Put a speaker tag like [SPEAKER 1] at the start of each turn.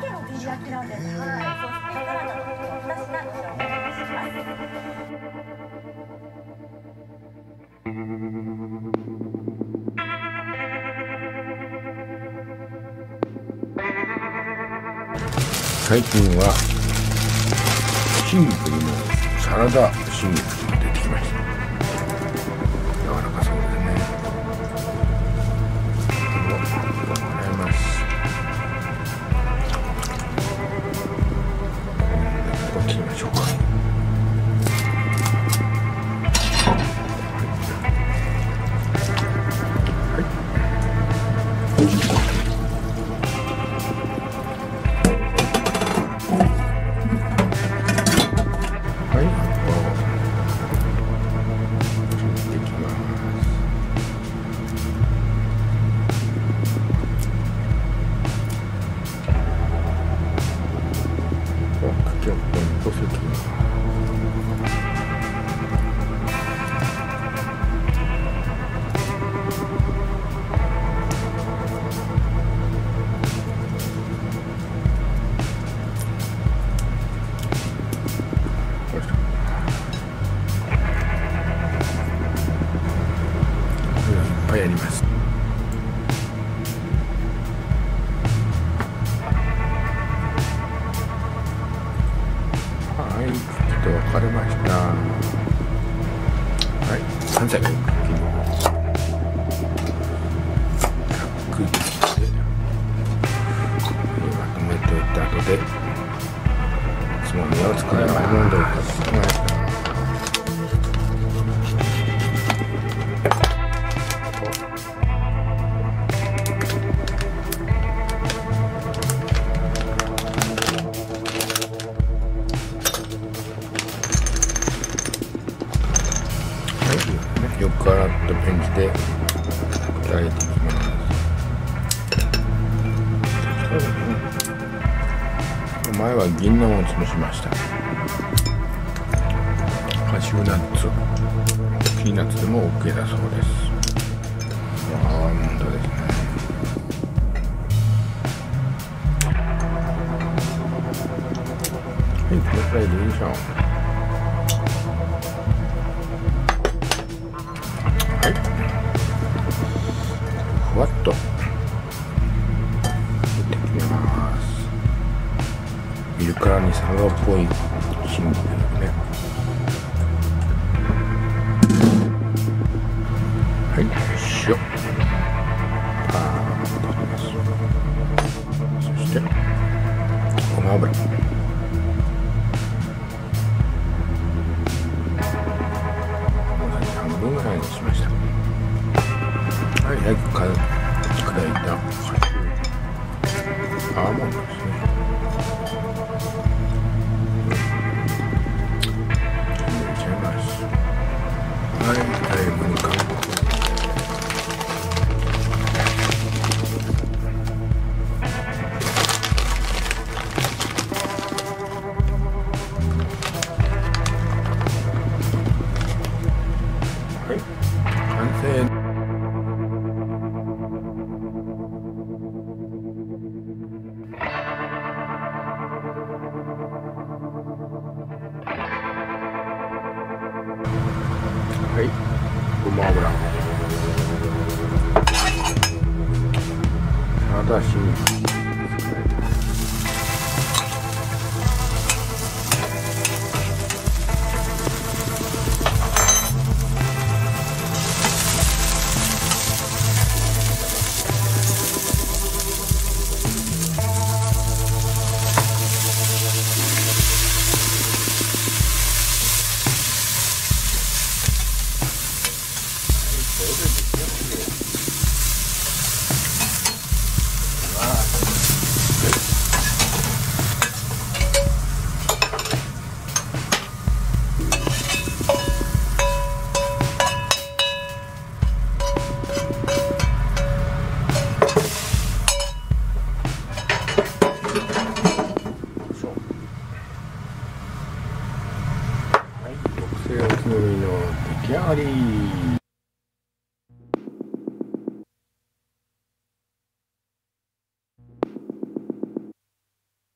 [SPEAKER 1] 鮭の照り焼きなんです。はい。そしてサラダの2品以上お願いします。
[SPEAKER 2] 最近はシンプルのサラダシンプルぱいあります。はい茎と分かれました。はい完成ざっくり切ってまとめておいて後でつまみを使います。はい、よく洗ったペンチで砕いていきます。前は銀杏を潰しました。カシューナッツ。ピーナッツでも OK だそうです。アーモンドですね。はいこれくらいでいいでしょう。ふわっと入れてきます。見るからにサラダっぽいシンプルなね。はい塩パーッと入れます。そしてごま油。同じ半分ぐらいにしました。はい早くか砕いたカシューアーモンドですね。ごま油。ただし出来上がり。